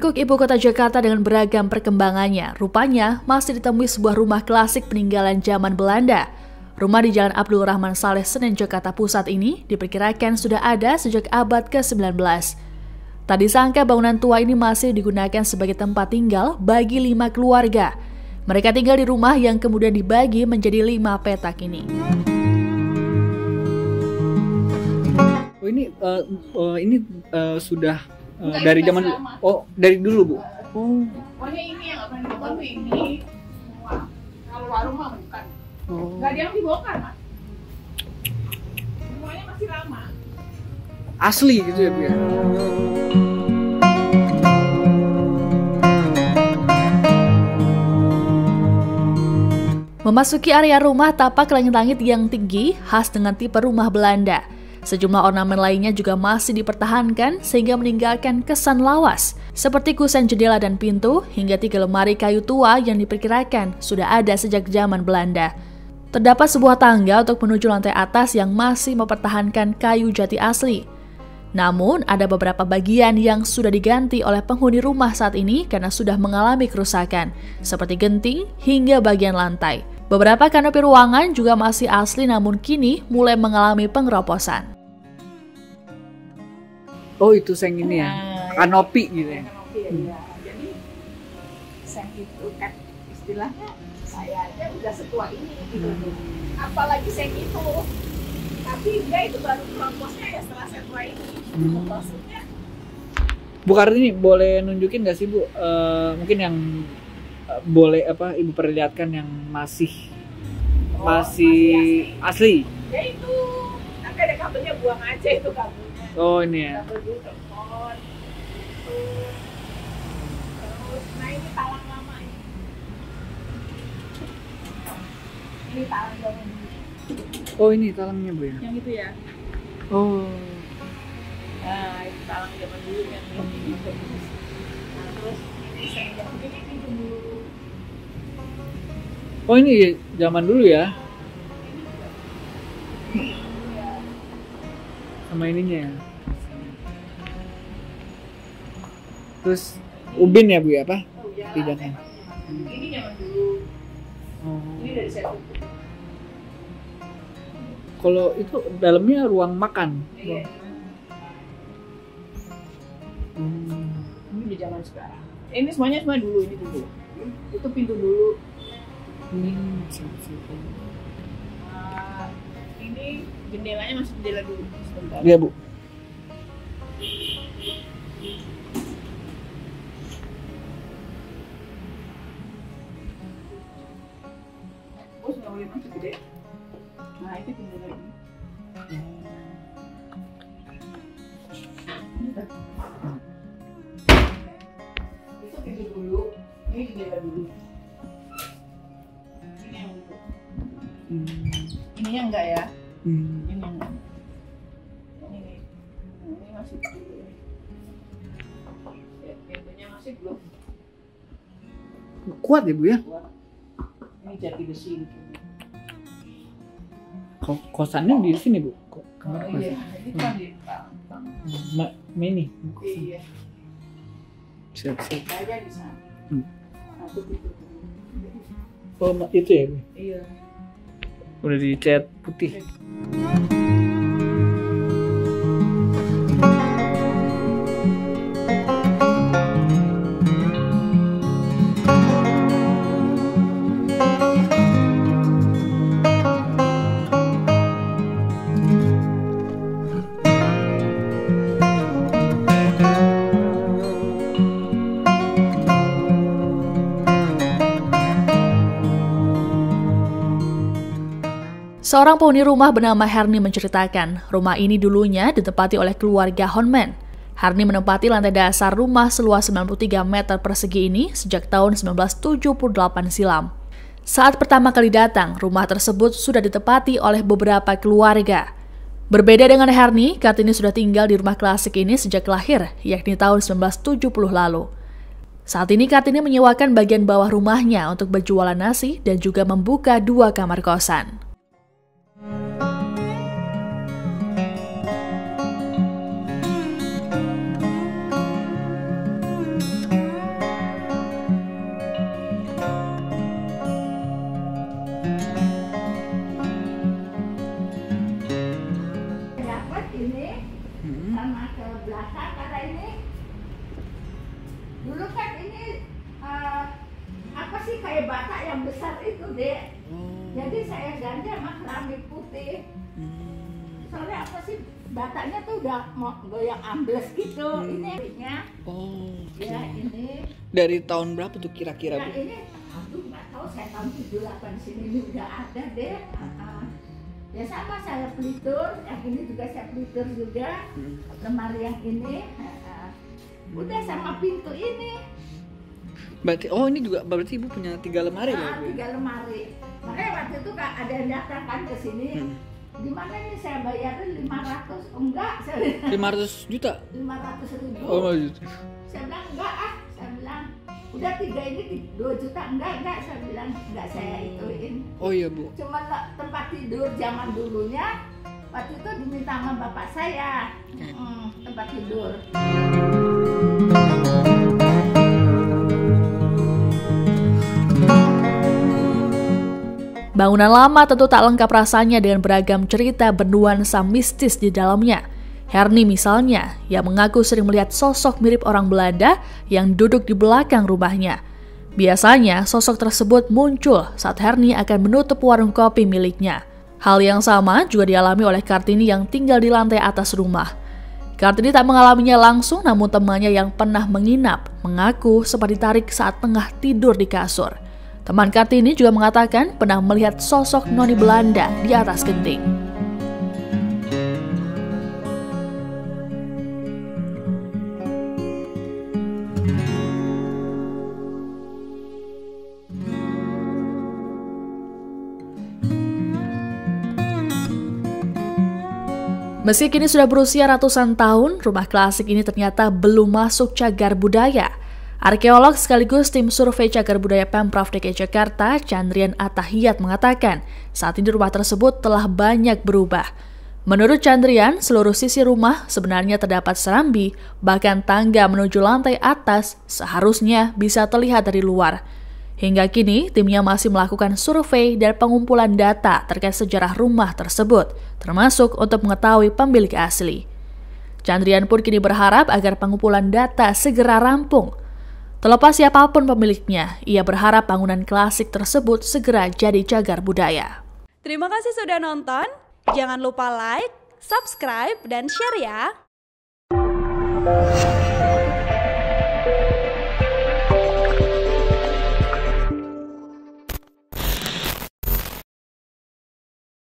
Hiruk-pikuk ibu kota Jakarta dengan beragam perkembangannya, rupanya masih ditemui sebuah rumah klasik peninggalan zaman Belanda. Rumah di Jalan Abdul Rahman Saleh, Senen, Jakarta Pusat ini diperkirakan sudah ada sejak abad ke-19. Tak disangka bangunan tua ini masih digunakan sebagai tempat tinggal bagi lima keluarga. Mereka tinggal di rumah yang kemudian dibagi menjadi lima petak ini. Oh ini uh, uh, ini uh, sudah uh, dari zaman dulu. Oh dari dulu bu. Oh. Pokoknya ini yang akan dibongkar tuh ini. Kalau warung mah bukan. Oh. Gak ada yang dibongkar mas. Semuanya masih lama. Asli gitu ya bu ya. Memasuki area rumah tapak langit-langit yang tinggi khas dengan tipe rumah Belanda. Sejumlah ornamen lainnya juga masih dipertahankan sehingga meninggalkan kesan lawas, seperti kusen jendela dan pintu hingga tiga lemari kayu tua yang diperkirakan sudah ada sejak zaman Belanda. Terdapat sebuah tangga untuk menuju lantai atas yang masih mempertahankan kayu jati asli. Namun, ada beberapa bagian yang sudah diganti oleh penghuni rumah saat ini karena sudah mengalami kerusakan, seperti genting hingga bagian lantai. Beberapa kanopi ruangan juga masih asli namun kini mulai mengalami pengeroposan. Oh itu seng ini ya, nah, kanopi gitu ya. Kanopi ya, hmm. Jadi seng itu kan istilahnya saya aja udah setua ini gitu. Hmm. Apalagi seng itu. Tapi dia itu baru keroposnya ya setelah saya tua ini. Hmm. Maksudnya Bu Kartini boleh nunjukin gak sih Bu uh, mungkin yang boleh apa ibu perlihatkan yang masih oh, masih, asli. asli. Ya itu, tapi ada kabelnya buang aja itu kabelnya. Oh ini ya. Kabel dulu telepon. Terus, nah ini talang lama ini. Ini talang dulu. Oh ini talangnya bu ya? Yang itu ya. Oh. Nah itu talang zaman dulu yang ini. Nah terus ini saya ini dulu Oh ini zaman dulu ya? Sama ininya ya? Terus ubin ya bu ya apa? Oh, ya. Hmm. Ini zaman dulu. Oh. Ini dari saya. Kalau itu dalamnya ruang makan. Iya. Hmm. Ini di zaman sekarang. Ini semuanya semua dulu ini dulu. Itu pintu dulu. Hmm, uh, ini jendelanya masih jendela dulu sebentar. Iya, Bu. Bos nggak boleh masuk gede. Nah, itu jendela ini. Itu pintu dulu, ini jendela dulu. Hmm. Ininya enggak ya? Hmm. Ini enggak. Ini, ini masih ya, pintunya masih belum. Kuat ya bu ya? Kuat. Ini jati besi gitu. Ko kosannya di sini bu? Kamar oh, iya, ini kan di Ma Mini. Iya. Siap siap. Saya di sana. Hmm. Aku. Oh itu ya bu? Iya udah dicat putih Seorang penghuni rumah bernama Herni menceritakan, rumah ini dulunya ditempati oleh keluarga Honman. Herni menempati lantai dasar rumah seluas 93 meter persegi ini sejak tahun 1978 silam. Saat pertama kali datang, rumah tersebut sudah ditempati oleh beberapa keluarga. Berbeda dengan Herni, Kartini sudah tinggal di rumah klasik ini sejak lahir, yakni tahun 1970 lalu. Saat ini Kartini menyewakan bagian bawah rumahnya untuk berjualan nasi dan juga membuka dua kamar kosan. sini hmm. sama ke belakang karena ini dulu kan ini uh, apa sih kayak bata yang besar itu deh oh. hmm. jadi saya ganti sama keramik putih hmm. soalnya apa sih batanya tuh udah mau goyang ambles gitu hmm. ini oh okay. ya iya. ini dari tahun berapa tuh kira-kira ya, bu? ini aduh nggak tahu saya tahun 78 sini ini udah ada deh hmm. uh, ya sama saya pelitur yang ini juga saya pelitur juga Hmm. lemari yang ini Ah, udah sama pintu ini Berarti oh ini juga berarti ibu punya tiga lemari Ah, bu. ya? tiga lemari makanya waktu itu kak ada yang datang kan ke sini Hmm. di mana ini saya bayarin 500 oh, enggak saya 500 juta. 500 ribu Oh lima juta. saya bilang enggak ah udah tiga ini 2 juta enggak enggak saya bilang enggak saya ituin Oh iya bu. cuma tempat tidur zaman dulunya waktu itu diminta sama bapak saya Mm, tempat tidur Bangunan lama tentu tak lengkap rasanya dengan beragam cerita bernuansa mistis di dalamnya. Herni misalnya, yang mengaku sering melihat sosok mirip orang Belanda yang duduk di belakang rumahnya. Biasanya, sosok tersebut muncul saat Herni akan menutup warung kopi miliknya. Hal yang sama juga dialami oleh Kartini yang tinggal di lantai atas rumah. Kartini tak mengalaminya langsung, namun temannya yang pernah menginap mengaku sempat ditarik saat tengah tidur di kasur. Teman Kartini juga mengatakan pernah melihat sosok noni Belanda di atas genting. Meski kini sudah berusia ratusan tahun, rumah klasik ini ternyata belum masuk cagar budaya. Arkeolog sekaligus tim survei cagar budaya Pemprov DKI Jakarta, Chandrian Atahiyat mengatakan, saat ini rumah tersebut telah banyak berubah. Menurut Chandrian, seluruh sisi rumah sebenarnya terdapat serambi, bahkan tangga menuju lantai atas seharusnya bisa terlihat dari luar. Hingga kini, timnya masih melakukan survei dan pengumpulan data terkait sejarah rumah tersebut, termasuk untuk mengetahui pemilik asli. Chandrian pun kini berharap agar pengumpulan data segera rampung. Terlepas siapa pun pemiliknya, ia berharap bangunan klasik tersebut segera jadi cagar budaya. Terima kasih sudah nonton. Jangan lupa like, subscribe, dan share ya.